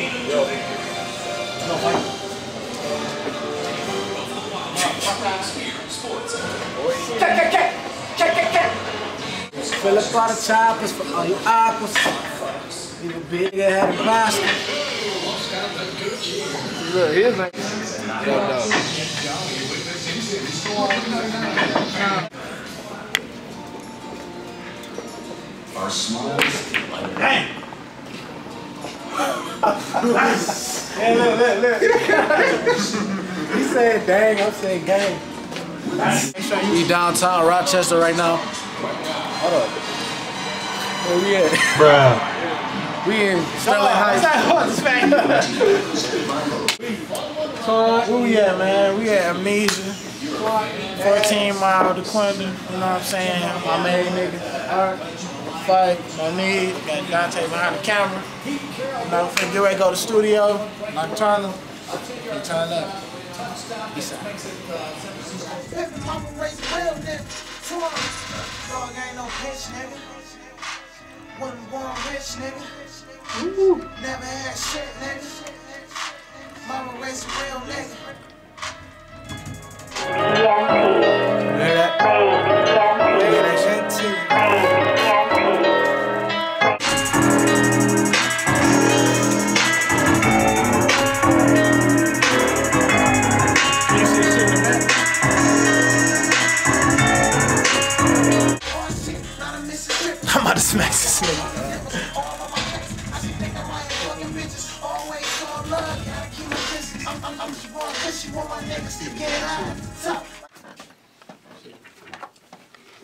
No fight. Check, check, check. Check, check. Fill up all the choppers for all you apples. Leave a big head bastard. Look, here's. Yo, Our Hey, look, look, look. he said dang, I'm saying gang. We downtown Rochester right now. Hold up. Where we at? Bruh. We in Sterling Heights. Where we at, man? We at Amnesia. 14 mile to Quinton. You know what I'm saying? My main nigga. Alright. Fight. My knee. Got Dante behind the camera. You know, finna get ready to go to the studio. Nocturnal. You turn up. Peace out. Mama raised real nigga. Dog ain't no bitch nigga. Wasn't born rich nigga. Never had shit nigga. Mama raised a real nigga.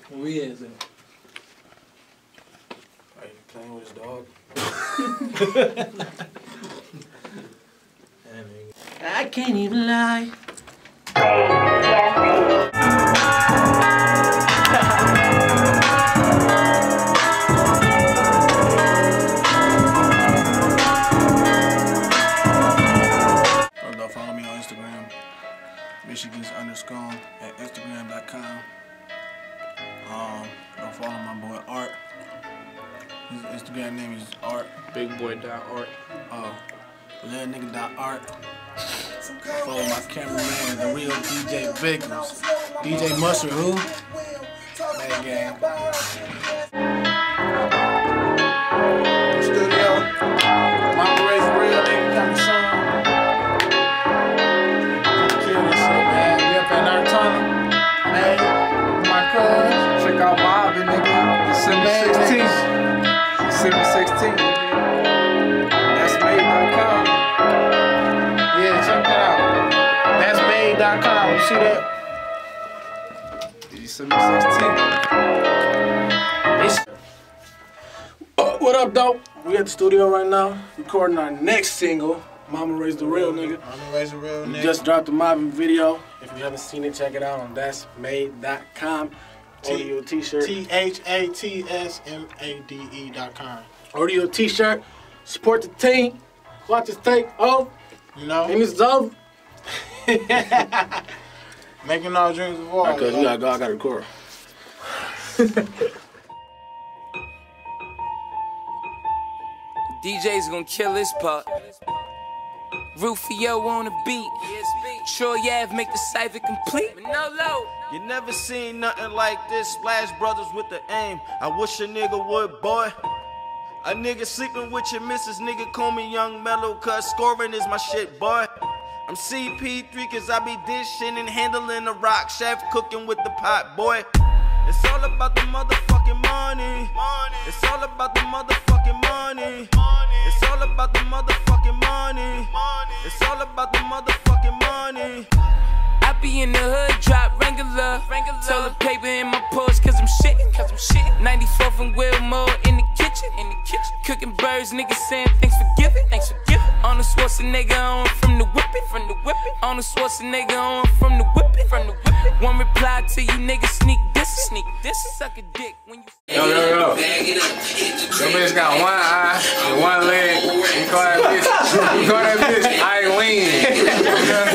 Where we is it? Are you playing with his dog? I can't even lie. Follow my boy Art. His Instagram name is Art. Big boy dot art. Uh, little nigga dot art. Follow my cameraman, the real DJ Vickers. DJ Mustard, who? Man gang. You see that? December 16th. Uh, what up, dope? We at the studio right now, recording our next single, Mama Raised the Real Nigga. Mama raised a real We nigga. just dropped the mobbing video. If you haven't seen it, check it out on that's made.com. Order your t-shirt. T H A T S M A D dot com. Order your t-shirt. Support the team. Watch us take off. You know, And it's over. making all dreams evolve. Because we gotta go, I gotta record. DJ's gonna kill this part. Rufio on the beat. Troy Ave make the cipher complete. No low. You never seen nothing like this. Splash Brothers with the aim. I wish a nigga would, boy. A nigga sleeping with your missus, nigga call me Young Melo, cause scoring is my shit, boy. I'm CP3 cause I be dishing and handling the rock chef, cooking with the pot, boy. It's all about the motherfucking money. It's all about the motherfucking money. It's all about the motherfucking money. It's all about the motherfucking money. I be in the hood, drop regular. Toilet paper in my purse, cause I'm shitting. Cause I'm shitting. 94th and Wilmore in the kitchen. In the kitchen. Cooking birds, niggas saying thanks for giving. Thanks for giving. On the Schwarzenegger on from the whipping. From the. On the Schwarzenegger on from the whipping. From the whipping. One reply to you niggas sneak this. Sneak this. Suck a dick when you. Yo, yo, yo. Your bitch got one eye and one leg. You call that bitch, you call that bitch Eileen.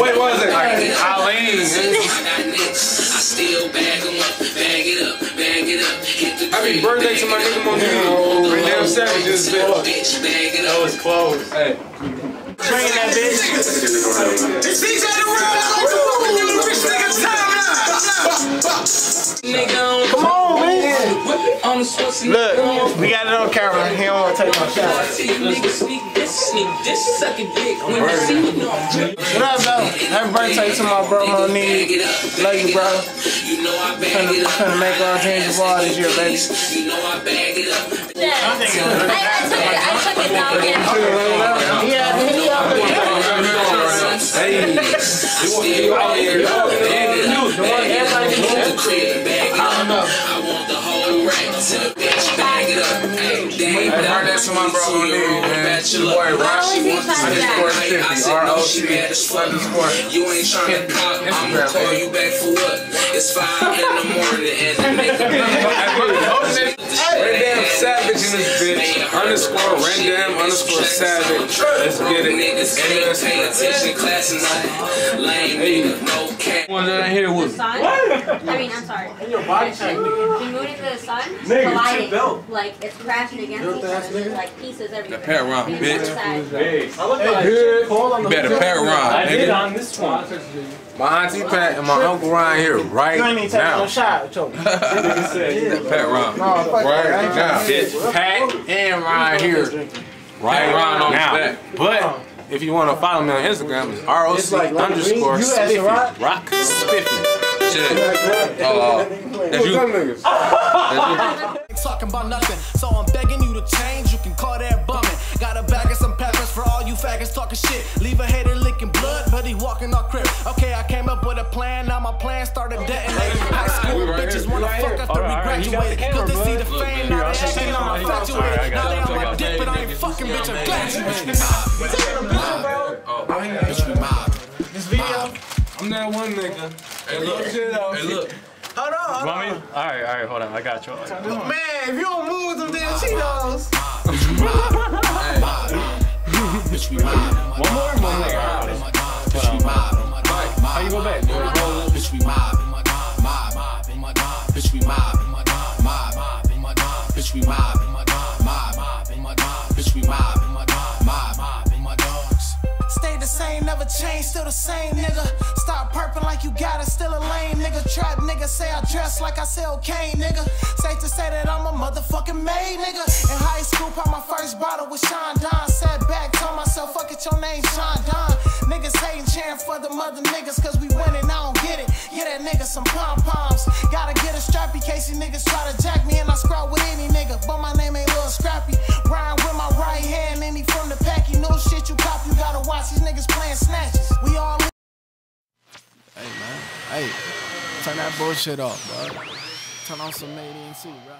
Wait, what was it? Like, Eileen. Happy birthday to my nigga Moneeb. Damn savages, bitch. That was close. Hey. Train that bitch. It's DJ the real motherfucking rich nigga time Come on, man. on the Schwarzenegger. Look, we got it on camera. He don't want to take no shot. Niggas sneak this, sneak this, suck dick when you see me. What up? Happy birthday to my bro, Moneeb. Love you, bro. You know I bag Finna, it up. finna make our dreams evolve this year, baby. You know I bag it up. I, I took it. I took it down. Yeah. Yeah, he up Hey, you out here, The crib, bag it up. I want the whole rack up. Hey, damn, I heard that to my bro on there, man. Your boy Rocky underscore 50, R-O-C underscore You ain't tryna cop, I'ma call you back for what? It's five in the morning and the nigga Random Savage in this bitch. Underscore Random underscore Savage. Let's get it. Niggas can't pay attention, class and lame nigga, no cap. One that ain't here with me. Sun? I mean, I'm sorry. your body type, nigga. The moon and the sun colliding. Like it's crashing against each other. Like pieces everywhere. The parent round, Being bitch. inside. You better pat Ron, I did on this one. My auntie Pat and my uncle Ron here right You ain't even taking no now. shot, choke. Pat Ron. No, fuck that. I Right now. trying Pat and Ron here. Right Ron on Now. that. But if you want to follow me on Instagram, it's ROC It's like- like underscore you asked Spiffy. Rock? Rock Spiffy. Shit. Uh, that's you. That's you. Talking about nothing, so I'm begging you to change. You can call that bumming. Got a bag of some peppers for all you faggots talking shit. Leave a hater licking blood, but he walking off crib. Okay, I came up with a plan. Now my plan started detonating. High school right bitches here. wanna fuck after we Alright, alright, you got the Cause they see the Look, fame. here, Now they show you thinking I'm infatuated. I got Now they it. on my Check out dick, but I ain't fucking bitch, I'm graduated. This that one nigga. Hey, look. Hey, look. Hold on. Want me? Alright, alright, hold on. I got you. Man, if you don't move them damn Cheetos. One more? One more. Hold on. How you go back? Bitch, we mobbing my dog, mob, mob in my dog. Bitch, we mobbing my dog, mob, mob in my dog. Bitch, we mobbing my dog, mob, mob in my dog. Bitch, we mobbing same, never change, still the same nigga. Stop perping like you got it, still a lame nigga. Trap nigga, say I dress like I sell cane nigga. Safe to say that I'm a motherfucking made nigga. In high school, pop my first bottle with Sean Don. Sat back, told myself, fuck it, your name Sean Don. Niggas hating, cheering for the mother niggas, cause we winning, I don't get it. Get that nigga some pom poms. Gotta get a strap in case these niggas try to jack me, and bullshit off, bro. Turn on some made in too, bro.